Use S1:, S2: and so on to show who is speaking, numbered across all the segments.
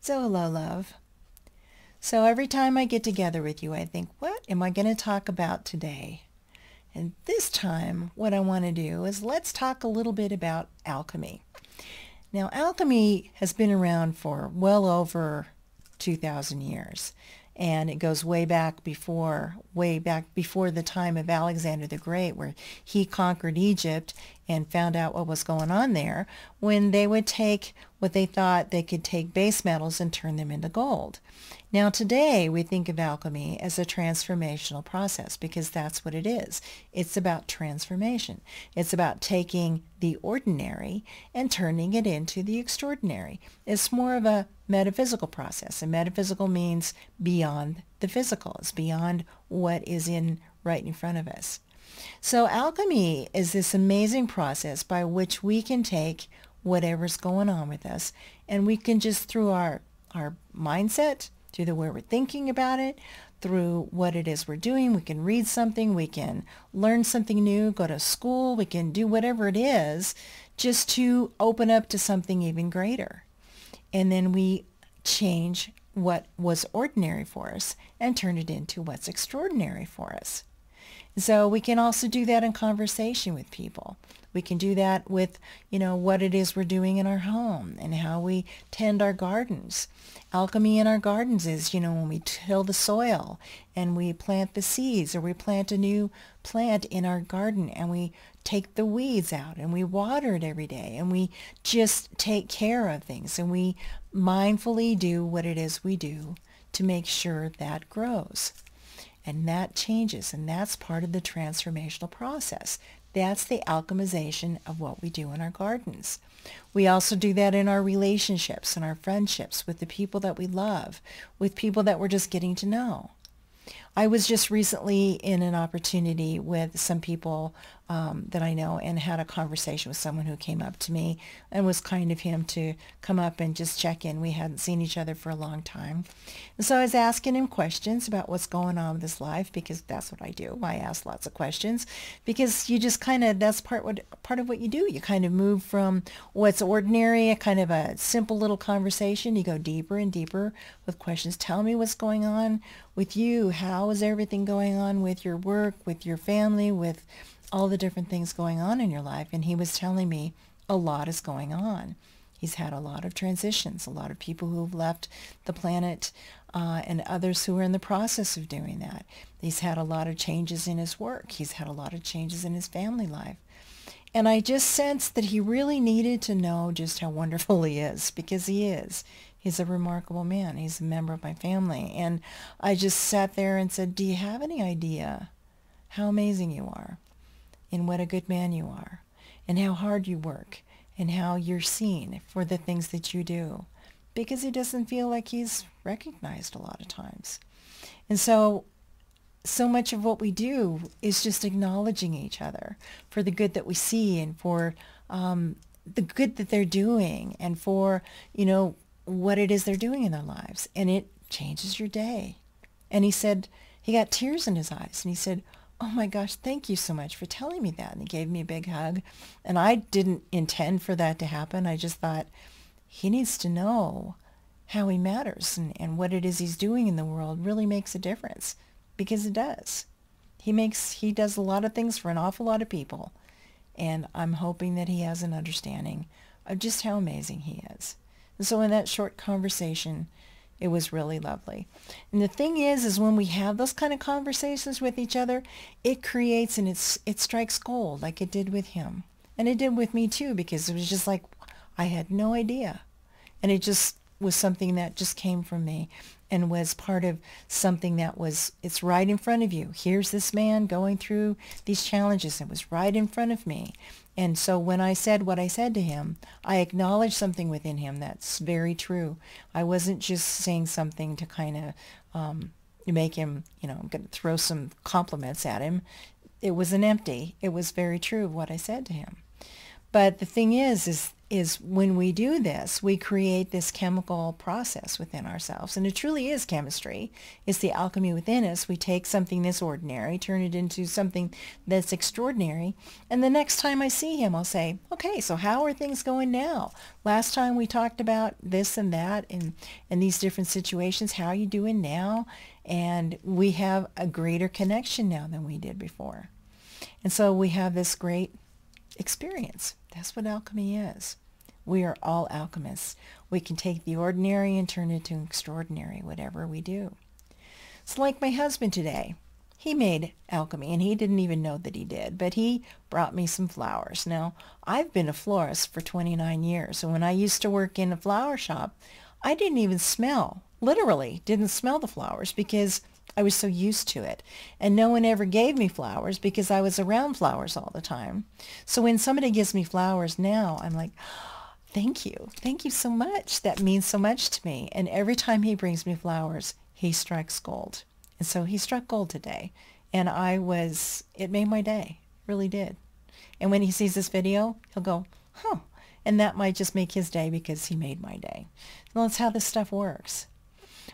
S1: So hello, love. So every time I get together with you, I think, what am I going to talk about today? And this time, what I want to do is let's talk a little bit about alchemy. Now, alchemy has been around for well over 2,000 years and it goes way back before way back before the time of Alexander the Great where he conquered Egypt and found out what was going on there when they would take what they thought they could take base metals and turn them into gold. Now today we think of alchemy as a transformational process because that's what it is. It's about transformation. It's about taking the ordinary and turning it into the extraordinary. It's more of a metaphysical process. And metaphysical means beyond the physical. It's beyond what is in right in front of us. So alchemy is this amazing process by which we can take whatever's going on with us and we can just through our our mindset, through the way we're thinking about it, through what it is we're doing, we can read something, we can learn something new, go to school, we can do whatever it is just to open up to something even greater. And then we change what was ordinary for us and turn it into what's extraordinary for us. So we can also do that in conversation with people. We can do that with, you know, what it is we're doing in our home and how we tend our gardens. Alchemy in our gardens is, you know, when we till the soil and we plant the seeds or we plant a new plant in our garden and we take the weeds out and we water it every day and we just take care of things and we mindfully do what it is we do to make sure that grows. And that changes, and that's part of the transformational process. That's the alchemization of what we do in our gardens. We also do that in our relationships and our friendships with the people that we love, with people that we're just getting to know. I was just recently in an opportunity with some people um, that I know and had a conversation with someone who came up to me and was kind of him to come up and just check in. We hadn't seen each other for a long time. And so I was asking him questions about what's going on with his life because that's what I do. I ask lots of questions because you just kind of, that's part, what, part of what you do. You kind of move from what's ordinary, a kind of a simple little conversation. You go deeper and deeper with questions. Tell me what's going on with you. How is everything going on with your work, with your family, with all the different things going on in your life. And he was telling me a lot is going on. He's had a lot of transitions, a lot of people who've left the planet uh, and others who are in the process of doing that. He's had a lot of changes in his work. He's had a lot of changes in his family life. And I just sensed that he really needed to know just how wonderful he is because he is. He's a remarkable man. He's a member of my family. And I just sat there and said, do you have any idea how amazing you are? and what a good man you are and how hard you work and how you're seen for the things that you do because he doesn't feel like he's recognized a lot of times. And so so much of what we do is just acknowledging each other for the good that we see and for um, the good that they're doing and for, you know, what it is they're doing in their lives. And it changes your day. And he said, he got tears in his eyes and he said, oh my gosh, thank you so much for telling me that. And he gave me a big hug. And I didn't intend for that to happen. I just thought he needs to know how he matters and, and what it is he's doing in the world really makes a difference because it does. He makes he does a lot of things for an awful lot of people. And I'm hoping that he has an understanding of just how amazing he is. And so in that short conversation, it was really lovely. And the thing is, is when we have those kind of conversations with each other, it creates and it's, it strikes gold like it did with him. And it did with me too, because it was just like, I had no idea. And it just was something that just came from me and was part of something that was, it's right in front of you. Here's this man going through these challenges. It was right in front of me. And so when I said what I said to him, I acknowledged something within him that's very true. I wasn't just saying something to kind of um, make him, you know gonna throw some compliments at him. It was an empty. It was very true of what I said to him. But the thing is, is is when we do this, we create this chemical process within ourselves. And it truly is chemistry. It's the alchemy within us. We take something that's ordinary, turn it into something that's extraordinary. And the next time I see him, I'll say, okay, so how are things going now? Last time we talked about this and that and, and these different situations. How are you doing now? And we have a greater connection now than we did before. And so we have this great experience. That's what alchemy is. We are all alchemists. We can take the ordinary and turn it into extraordinary, whatever we do. It's like my husband today. He made alchemy, and he didn't even know that he did, but he brought me some flowers. Now, I've been a florist for 29 years, and when I used to work in a flower shop, I didn't even smell, literally didn't smell the flowers because I was so used to it. And no one ever gave me flowers because I was around flowers all the time. So when somebody gives me flowers now, I'm like, thank you. Thank you so much. That means so much to me. And every time he brings me flowers, he strikes gold. And so he struck gold today. And I was, it made my day. Really did. And when he sees this video, he'll go, huh. And that might just make his day because he made my day. That's how this stuff works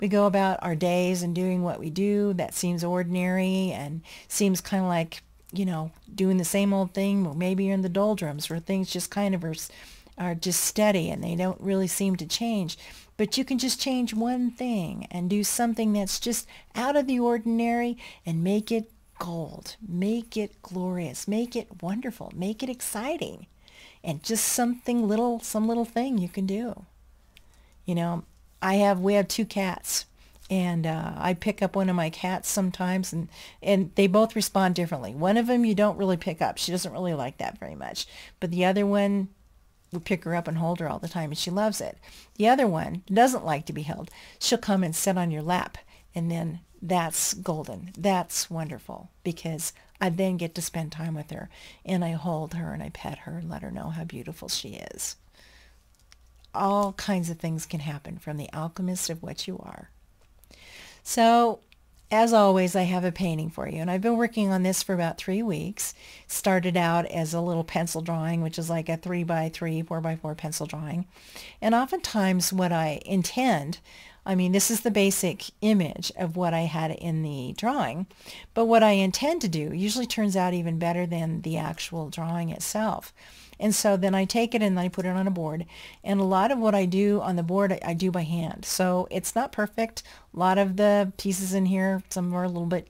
S1: we go about our days and doing what we do that seems ordinary and seems kind of like, you know, doing the same old thing. Or maybe you're in the doldrums where things just kind of are, are just steady and they don't really seem to change. But you can just change one thing and do something that's just out of the ordinary and make it gold. Make it glorious. Make it wonderful. Make it exciting. And just something little, some little thing you can do. You know, I have we have two cats, and uh, I pick up one of my cats sometimes, and and they both respond differently. One of them you don't really pick up; she doesn't really like that very much. But the other one, we pick her up and hold her all the time, and she loves it. The other one doesn't like to be held. She'll come and sit on your lap, and then that's golden. That's wonderful because I then get to spend time with her, and I hold her and I pet her and let her know how beautiful she is all kinds of things can happen from the alchemist of what you are. So as always, I have a painting for you. And I've been working on this for about three weeks. Started out as a little pencil drawing, which is like a three by three, four by four pencil drawing. And oftentimes what I intend, I mean, this is the basic image of what I had in the drawing. But what I intend to do usually turns out even better than the actual drawing itself. And so then I take it and I put it on a board. And a lot of what I do on the board, I, I, do by hand. So it's not perfect. A lot of the pieces in here, some are a little bit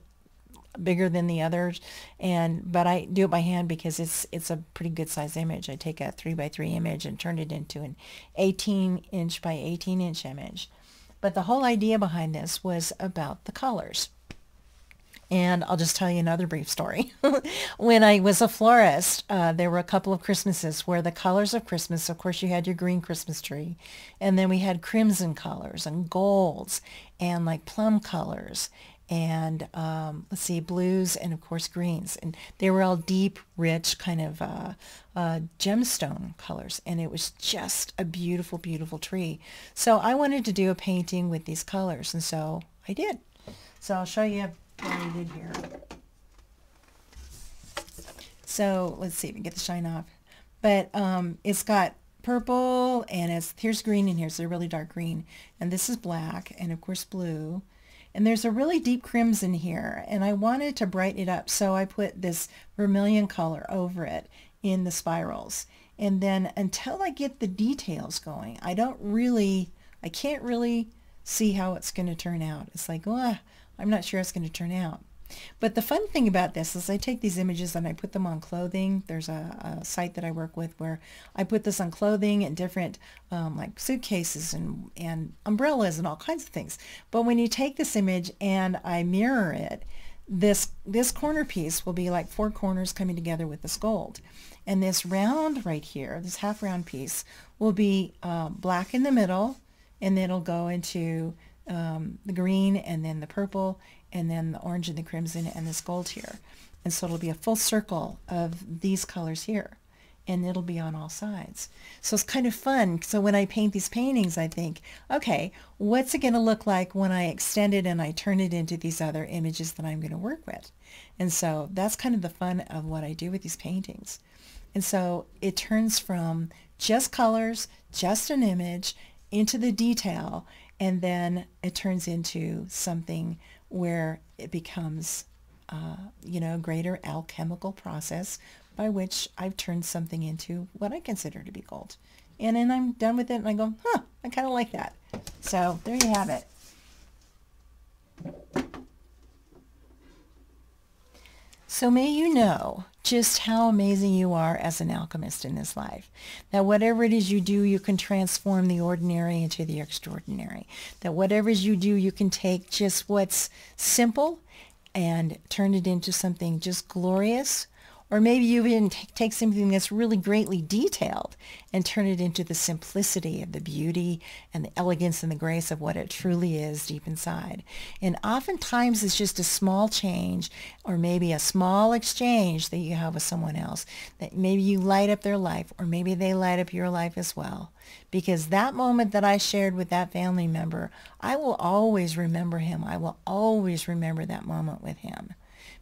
S1: bigger than the others. And but I do it by hand because it's it's a pretty good size image. I take a 3 by 3 image and turn it into an 18 inch by 18 inch image. But the whole idea behind this was about the colors. And I'll just tell you another brief story. when I was a florist, uh, there were a couple of Christmases where the colors of Christmas, of course, you had your green Christmas tree, and then we had crimson colors and golds and like plum colors and um, let's see, blues and of course greens. And they were all deep, rich kind of uh, uh, gemstone colors. And it was just a beautiful, beautiful tree. So I wanted to do a painting with these colors. And so I did. So I'll show you here. So let's see if we can get the shine off. But um, it's got purple and it's here's green and here's a really dark green. And this is black and of course blue. And there's a really deep crimson here and I wanted to brighten it up so I put this vermilion color over it in the spirals. And then until I get the details going, I don't really, I can't really see how it's going to turn out. It's like, oh, I'm not sure it's going to turn out. But the fun thing about this is I take these images and I put them on clothing. There's a, a site that I work with where I put this on clothing and different um, like suitcases and, and umbrellas and all kinds of things. But when you take this image and I mirror it, this, this corner piece will be like four corners coming together with this gold. And this round right here, this half round piece, will be uh, black in the middle and then it'll go into um, the green and then the purple and then the orange and the crimson and this gold here. And so it'll be a full circle of these colors here and it'll be on all sides. So it's kind of fun. So when I paint these paintings, I think, okay, what's it going to look like when I extend it and I turn it into these other images that I'm going to work with? And so that's kind of the fun of what I do with these paintings. And so it turns from just colors, just an image, into the detail, and then it turns into something where it becomes, uh, you know, a greater alchemical process by which I've turned something into what I consider to be gold. And then I'm done with it and I go, huh, I kind of like that. So there you have it. So may you know just how amazing you are as an alchemist in this life. That whatever it is you do, you can transform the ordinary into the extraordinary. That whatever it is you do, you can take just what's simple and turn it into something just glorious or maybe you even take something that's really greatly detailed and turn it into the simplicity of the beauty and the elegance and the grace of what it truly is deep inside. And oftentimes it's just a small change or maybe a small exchange that you have with someone else that maybe you light up their life or maybe they light up your life as well. Because that moment that I shared with that family member, I will always remember him. I will always remember that moment with him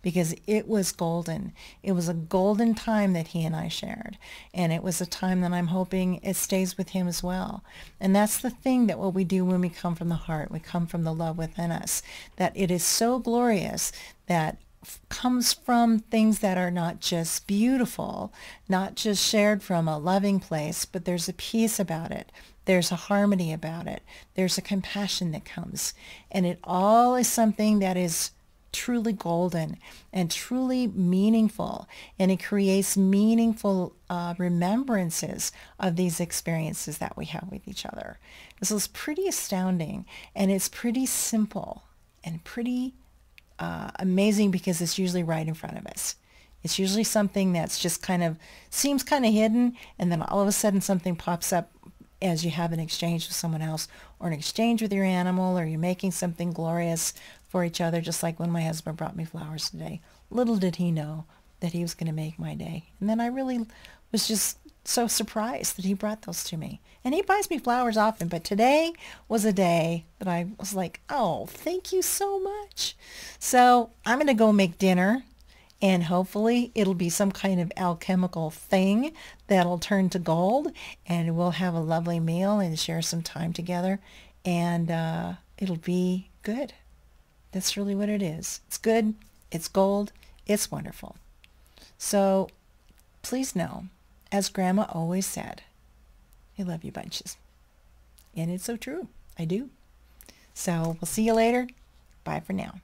S1: because it was golden. It was a golden time that he and I shared. And it was a time that I'm hoping it stays with him as well. And that's the thing that what we do when we come from the heart, we come from the love within us, that it is so glorious that comes from things that are not just beautiful, not just shared from a loving place, but there's a peace about it. There's a harmony about it. There's a compassion that comes. And it all is something that is truly golden and truly meaningful. And it creates meaningful uh, remembrances of these experiences that we have with each other. This is pretty astounding and it's pretty simple and pretty uh, amazing because it's usually right in front of us. It's usually something that's just kind of seems kind of hidden and then all of a sudden something pops up as you have an exchange with someone else or an exchange with your animal or you're making something glorious for each other, just like when my husband brought me flowers today. Little did he know that he was going to make my day. And then I really was just so surprised that he brought those to me. And he buys me flowers often, but today was a day that I was like, oh, thank you so much. So I'm going to go make dinner and hopefully it'll be some kind of alchemical thing that'll turn to gold and we'll have a lovely meal and share some time together and uh, it'll be good. That's really what it is. It's good. It's gold. It's wonderful. So please know, as Grandma always said, I love you bunches. And it's so true. I do. So we'll see you later. Bye for now.